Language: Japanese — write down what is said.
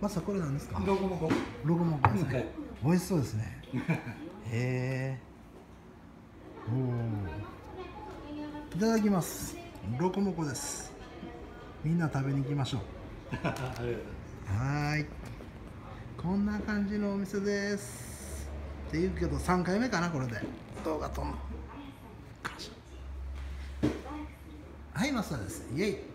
マスタこれなんですか？ロゴモコロゴモコですね、美味しそうですね。へえ。おいただきます。ロコモコです。みんな食べに行きましょう。はい。こんな感じのお店です。って言うけど3回目かなこれで。動画撮んの。はいマスターです。イェイ。